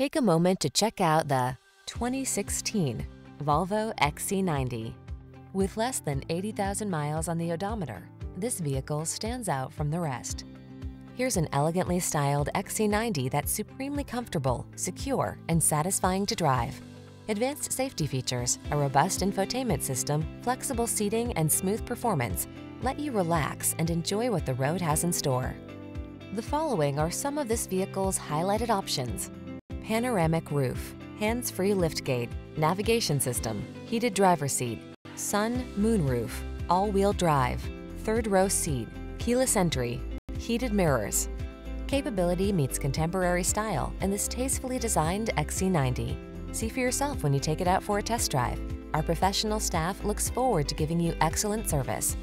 Take a moment to check out the 2016 Volvo XC90. With less than 80,000 miles on the odometer, this vehicle stands out from the rest. Here's an elegantly styled XC90 that's supremely comfortable, secure, and satisfying to drive. Advanced safety features, a robust infotainment system, flexible seating, and smooth performance let you relax and enjoy what the road has in store. The following are some of this vehicle's highlighted options. Panoramic roof, hands-free liftgate, navigation system, heated driver seat, sun, moonroof, all-wheel drive, third row seat, keyless entry, heated mirrors. Capability meets contemporary style in this tastefully designed XC90. See for yourself when you take it out for a test drive. Our professional staff looks forward to giving you excellent service.